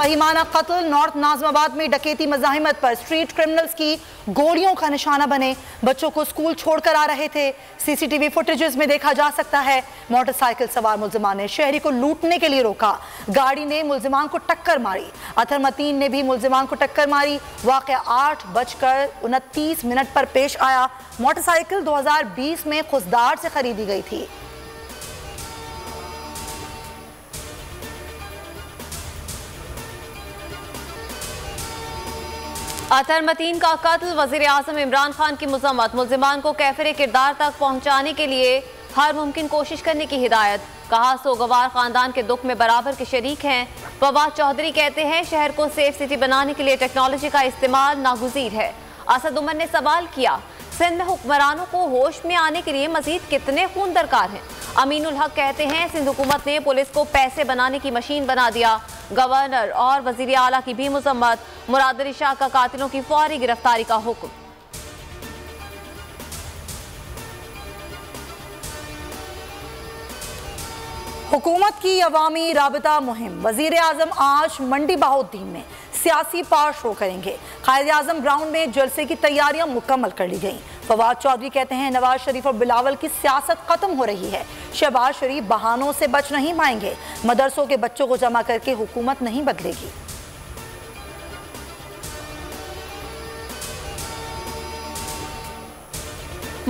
महिमाना कत्ल, नॉर्थ नाजमाबाद में डकैती मजाहिमत पर स्ट्रीट क्रिमिनल्स की गोलियों का निशाना बने। बच्चों को स्कूल छोड़कर आ रहे थे। सीसीटीवी फुटेजेस में देखा जा सकता है। मोटरसाइकिल सवार मुलजमान ने शहरी को लूटने के लिए रोका। गाड़ी ने मुलजमान को टक्कर मारी। अथर मतीन ने भी मुलजमान को टक्कर मारी। वाक़ आठ बजकर उनतीस मिनट पर पेश आया। मोटरसाइकिल 2020 में खुशदार से खरीदी गई थी। अतर मतीन का कत्ल वज़ीर आज़म इमरान खान की मजम्मत। मुलजमान को कैफर किरदार तक पहुँचाने के लिए हर मुमकिन कोशिश करने की हिदायत। कहा, सोगवार खानदान के दुख में बराबर के शरीक हैं। फवाद चौधरी कहते हैं, शहर को सेफ़ सिटी बनाने के लिए टेक्नोलॉजी का इस्तेमाल नागुजीर है। असद उमर ने सवाल किया, सिंध में हुक्मरानों को होश में आने के लिए मजीद कितने खून दरकार हैं? अमीनुल हक कहते हैं, सिंध हुकूमत ने पुलिस को पैसे बनाने की मशीन बना दिया। गवर्नर और वज़ीर आला की भी मजम्मत। मुरादरी शाह का कातिलों की फौरी गिरफ्तारी का हुक्म। हुकूमत की अवामी राबता मुहिम। वज़ीर आज़म आज मंडी बहाउद्दीन में सियासी पार शो करेंगे। कायद आज़म ग्राउंड में जलसे की तैयारियाँ मुकम्मल कर ली गई। फवाद चौधरी कहते हैं, नवाज़ शरीफ और बिलावल की सियासत खत्म हो रही है। शहबाज शरीफ बहानों से बच नहीं पाएँगे। मदरसों के बच्चों को जमा करके हुकूमत नहीं बदलेगी।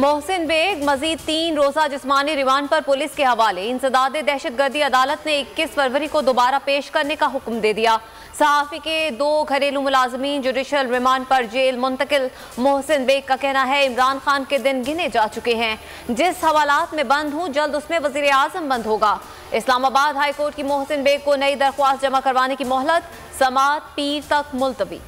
मोहसिन बेग, मजीद तीन रोजा जिसमानी रिमांड पर पुलिस के हवाले। इंसदाद दहशत गर्दी अदालत ने 21 फरवरी को दोबारा पेश करने का हुक्म दे दिया। सहाफ़ी के दो घरेलू मुलाजमीन जुडिशल रिमांड पर जेल मुंतकिल। मोहसिन बेग का कहना है, इमरान खान के दिन गिने जा चुके हैं। जिस हवालात में बंद हूँ, जल्द उसमें वज़ीर आज़म बंद होगा। इस्लामाबाद हाईकोर्ट की मोहसिन बेग को नई दरख्वास्त जमा करवाने की मोहलत। समात, पीर तक मुलतवी।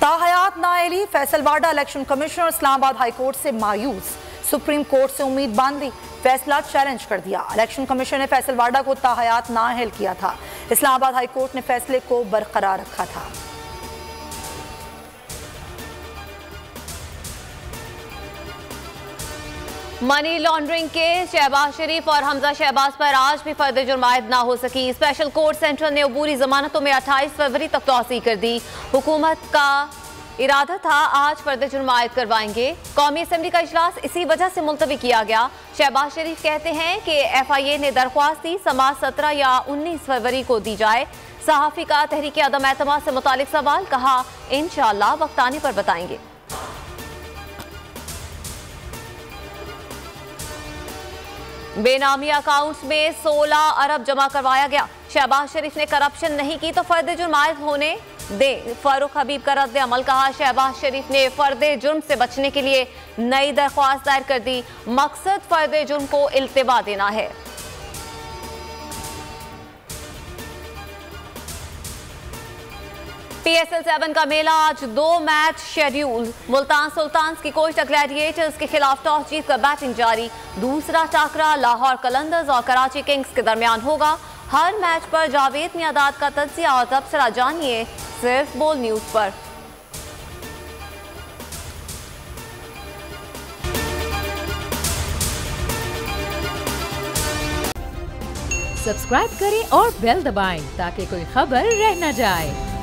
ताहयात नायली फैसलवाडा election commissioner Islamabad high court से मायूस। सुप्रीम कोर्ट से उम्मीद बाँध दी फैसला चैलेंज कर दिया। इलेक्शन कमीशन ने फैसलवाडा को ताहयात नाहल किया था। इस्लामाबाद हाई कोर्ट ने फैसले को बरकरार रखा था। मनी लॉन्ड्रिंग के शहबाज शरीफ और हमजा शहबाज पर आज भी फर्द जुर्मायद ना हो सकी। स्पेशल कोर्ट सेंट्रल ने अबूरी जमानतों में 28 फरवरी तक तोसी कर दी। हुकूमत का इरादा था, आज फर्द जुर्मायद करवाएँगे। कौमी असम्बली का इजलास इसी वजह से मुलतवी किया गया। शहबाज शरीफ कहते हैं कि एफ़ आई ए ने दरख्वास्त दी समाज सत्रह या उन्नीस फरवरी को दी जाए। सहाफ़ी का तहरीक अदम एतम से मुतल सवाल, कहा इन वक्त आने पर बताएँगे। बेनामी अकाउंट्स में 16 अरब जमा करवाया गया। शहबाज शरीफ ने करप्शन नहीं की तो फर्द जुर्मायत होने दे। फारूक हबीब का रद्द अमल, कहा शहबाज शरीफ ने फर्द जुर्म से बचने के लिए नई दरख्वास्त दायर कर दी। मकसद फर्द जुर्म को इल्तवा देना है। पीएसएल सेवन का मेला आज, दो मैच शेड्यूल मुल्तान सुल्तान की कोच ग्लैडिएटर्स के खिलाफ टॉस जीतकर बैटिंग जारी। दूसरा टाकरा लाहौर कलंदर्स और कराची किंग्स के दरमियान होगा। हर मैच पर जावेद मियादाद का तजिया और तबसरा जानिए सिर्फ़ बोल न्यूज़ पर। सब्सक्राइब करें और बेल दबाएँ ताकि कोई खबर रह न जाए।